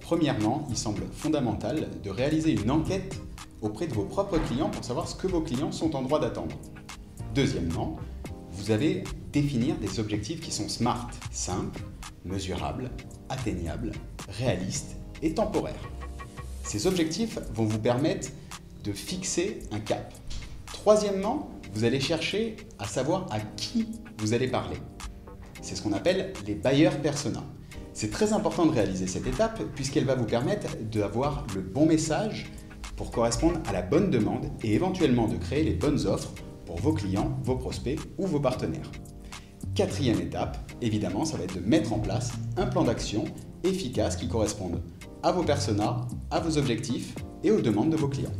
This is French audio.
Premièrement, il semble fondamental de réaliser une enquête auprès de vos propres clients pour savoir ce que vos clients sont en droit d'attendre. Deuxièmement, vous allez définir des objectifs qui sont smart, simples, mesurables, atteignables, réalistes et temporaires. Ces objectifs vont vous permettre de fixer un cap. Troisièmement, vous allez chercher à savoir à qui vous allez parler. C'est ce qu'on appelle les bailleurs persona. C'est très important de réaliser cette étape puisqu'elle va vous permettre d'avoir le bon message pour correspondre à la bonne demande et éventuellement de créer les bonnes offres pour vos clients, vos prospects ou vos partenaires. Quatrième étape, évidemment, ça va être de mettre en place un plan d'action efficace qui corresponde à vos personas, à vos objectifs et aux demandes de vos clients.